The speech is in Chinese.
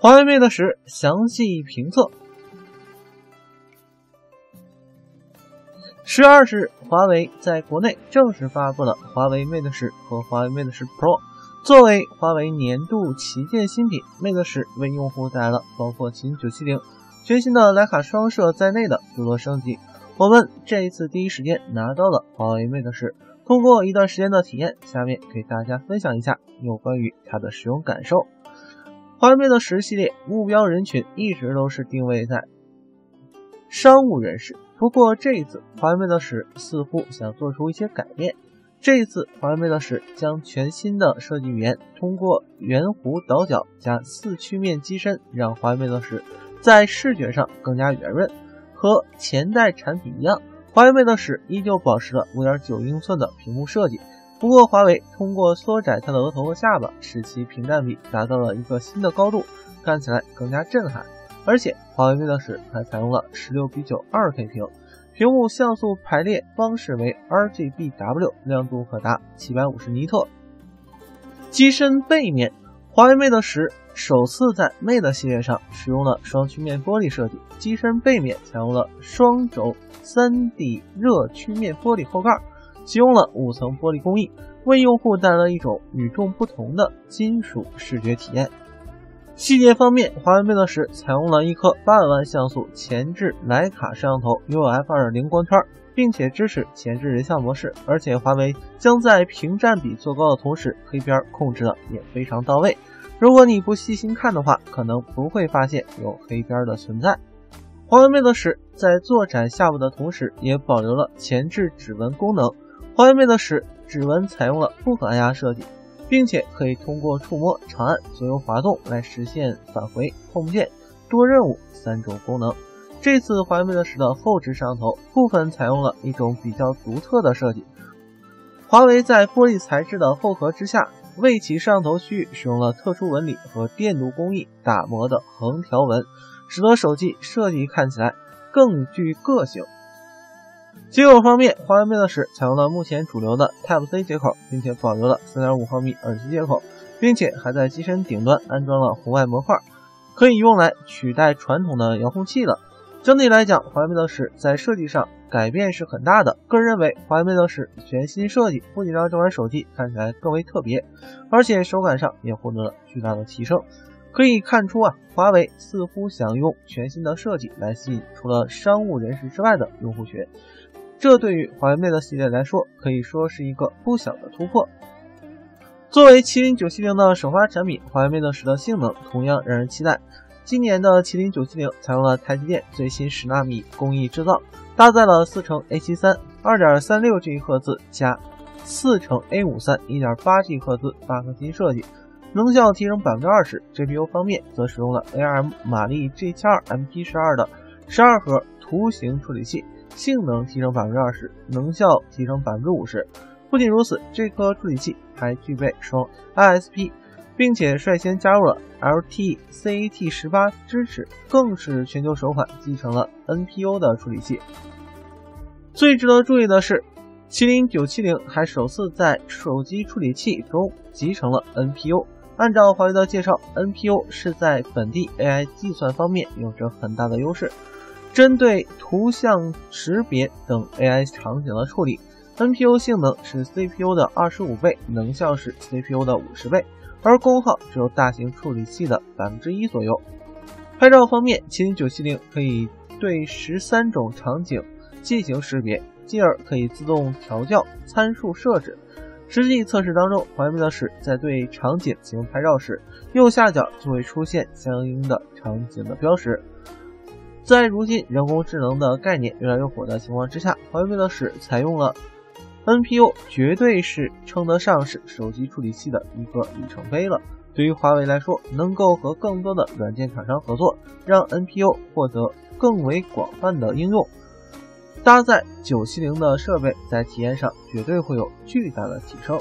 华为 Mate 十详细评测。十月二十日，华为在国内正式发布了华为 Mate 十和华为 Mate 十 Pro。作为华为年度旗舰新品，Mate 十为用户带来了包括麒麟九七零、全新的徕卡双摄在内的诸多升级。我们这一次第一时间拿到了华为 Mate 十，通过一段时间的体验，下面给大家分享一下有关于它的使用感受。华为 Mate 十系列目标人群一直都是定位在商务人士。不过这一次，华为 Mate 十似乎想做出一些改变。这一次，华为 Mate 十将全新的设计语言通过圆弧倒角加四曲面机身，让华为 Mate 十在视觉上更加圆润。和前代产品一样，华为 Mate 十依旧保持了5.9英寸的屏幕设计。不过，华为通过缩窄它的额头和下巴，使其屏占比达到了一个新的高度，看起来更加震撼。而且，华为 Mate 十还采用了16比9 2K 屏，屏幕像素排列方式为 RGBW，亮度可达750尼特。机身背面，华为 Mate 十首次在 Mate 系列上使用了双曲面玻璃设计，机身背面采用了双轴 3D 热曲面玻璃后盖，启用了五层玻璃工艺，为用户带来一种与众不同的金属视觉体验。细节方面，华为 Mate 十采用了一颗八百万像素前置徕卡摄像头，拥有 f2.0 光圈，并且支持前置人像模式。而且，华为将在屏占比做高的同时，黑边控制的也非常到位。如果你不细心看的话，可能不会发现有黑边的存在。华为 Mate 十在坐展下部的同时，也保留了前置指纹功能。华为 Mate 十指纹采用了不可按压设计。并且可以通过触摸、长按、左右滑动来实现返回、Home 键、多任务三种功能。这次华为 Mate 十的后置摄像头部分采用了一种比较独特的设计。华为在玻璃材质的后壳之下，为其摄像头区域使用了特殊纹理和电镀工艺打磨的横条纹，使得手机设计看起来更具个性。接口方面，华为 Mate 十采用了目前主流的 Type C 接口，并且保留了3.5毫米耳机接口，并且还在机身顶端安装了红外模块，可以用来取代传统的遥控器了。整体来讲，华为 Mate 十在设计上改变是很大的。个人认为，华为 Mate 十全新设计不仅让这款手机看起来更为特别，而且手感上也获得了巨大的提升。可以看出啊，华为似乎想用全新的设计来吸引除了商务人士之外的用户群。这对于华为 Mate 系列来说，可以说是一个不小的突破。作为麒麟970的首发产品，华为 Mate 十的性能同样让人期待。今年的麒麟970采用了台积电最新十纳米工艺制造，搭载了四乘 A73 2.36G 赫兹加四乘 A53 1.8G 赫兹八核心设计，能效提升百分之二十。GPU 方面则使用了 ARM 马力 G72 MP12 的十二核图形处理器。性能提升百分之二十，能效提升百分之五十。不仅如此，这颗处理器还具备双 ISP，并且率先加入了 LTCAT 十八支持，更是全球首款继承了 NPU 的处理器。最值得注意的是，麒麟九七零还首次在手机处理器中集成了 NPU。按照华为的介绍，NPU 是在本地 AI 计算方面有着很大的优势。针对图像识别等 AI 场景的处理，NPU 性能是 CPU 的二十五倍，能效是 CPU 的五十倍，而功耗只有大型处理器的百分之一左右。拍照方面，麒麟九七零可以对十三种场景进行识别，进而可以自动调校参数设置。实际测试当中，华为 Mate 十在对场景进行拍照时，右下角就会出现相应的场景的标识。在如今人工智能的概念越来越火的情况之下，华为 Mate 十采用了 NPU，绝对是称得上是手机处理器的一个里程碑了。对于华为来说，能够和更多的软件厂商合作，让 NPU 获得更为广泛的应用，搭载970的设备，在体验上绝对会有巨大的提升。